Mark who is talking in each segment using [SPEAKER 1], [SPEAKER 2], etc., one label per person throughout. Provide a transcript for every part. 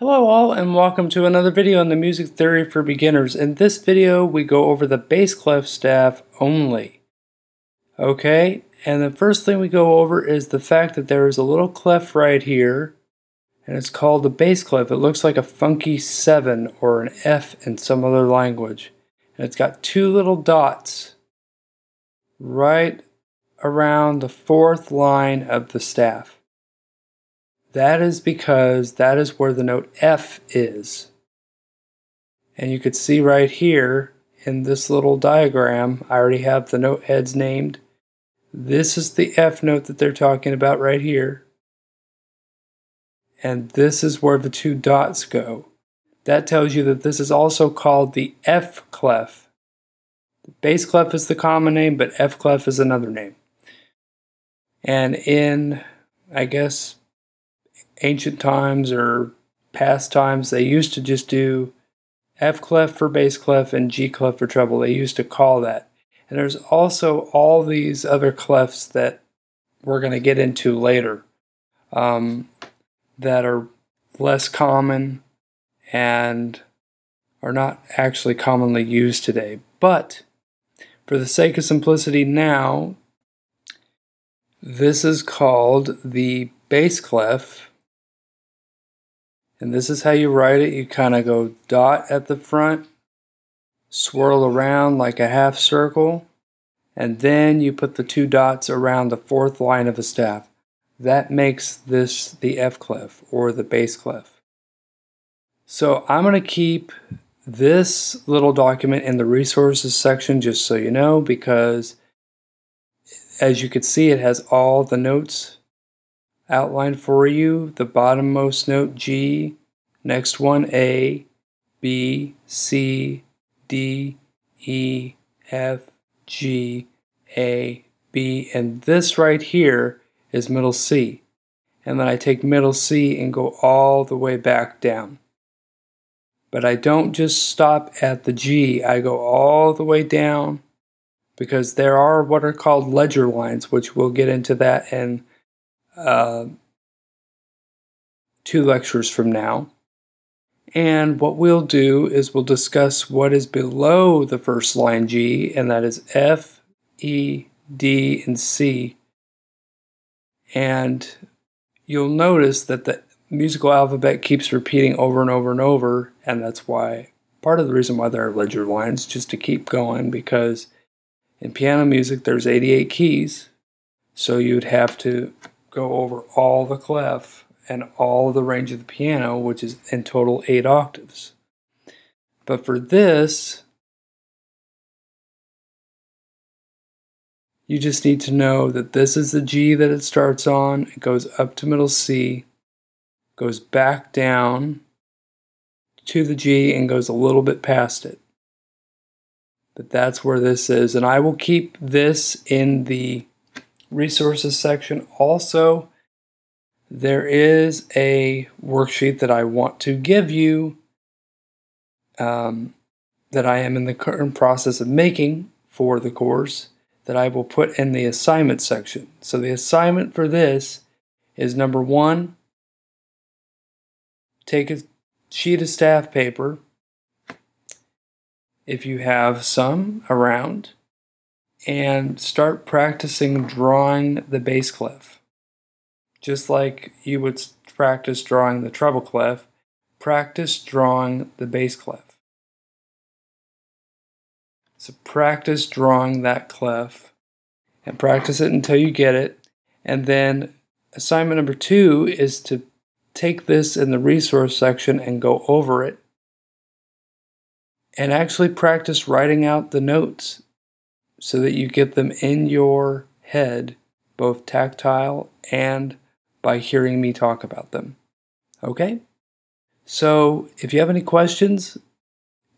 [SPEAKER 1] Hello all and welcome to another video on the music theory for beginners. In this video we go over the bass clef staff only. Okay, and the first thing we go over is the fact that there is a little clef right here and it's called the bass clef. It looks like a funky 7 or an F in some other language. And it's got two little dots right around the fourth line of the staff. That is because that is where the note F is. And you could see right here in this little diagram, I already have the note heads named. This is the F note that they're talking about right here. And this is where the two dots go. That tells you that this is also called the F clef. The bass clef is the common name, but F clef is another name. And in, I guess, ancient times or past times, they used to just do F clef for bass clef and G clef for treble. They used to call that. And there's also all these other clefs that we're going to get into later um, that are less common and are not actually commonly used today. But for the sake of simplicity now, this is called the bass clef and this is how you write it. You kind of go dot at the front, swirl around like a half circle, and then you put the two dots around the fourth line of the staff. That makes this the F clef or the bass clef. So I'm going to keep this little document in the resources section just so you know because as you can see it has all the notes outlined for you. The bottommost note G, next one A, B, C, D, E, F, G, A, B, and this right here is middle C. And then I take middle C and go all the way back down. But I don't just stop at the G, I go all the way down because there are what are called ledger lines, which we'll get into that in uh, two lectures from now. And what we'll do is we'll discuss what is below the first line G, and that is F, E, D, and C. And you'll notice that the musical alphabet keeps repeating over and over and over, and that's why part of the reason why there are ledger lines, just to keep going, because in piano music there's 88 keys, so you'd have to go over all the clef and all the range of the piano, which is in total eight octaves. But for this, you just need to know that this is the G that it starts on. It goes up to middle C, goes back down to the G, and goes a little bit past it. But that's where this is. And I will keep this in the resources section. Also, there is a worksheet that I want to give you um, that I am in the current process of making for the course that I will put in the assignment section. So the assignment for this is number one, take a sheet of staff paper if you have some around and start practicing drawing the bass clef. Just like you would practice drawing the treble clef, practice drawing the bass clef. So practice drawing that clef and practice it until you get it. And then assignment number two is to take this in the resource section and go over it and actually practice writing out the notes so that you get them in your head, both tactile and by hearing me talk about them. Okay? So, if you have any questions,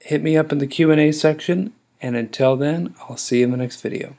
[SPEAKER 1] hit me up in the Q&A section and until then, I'll see you in the next video.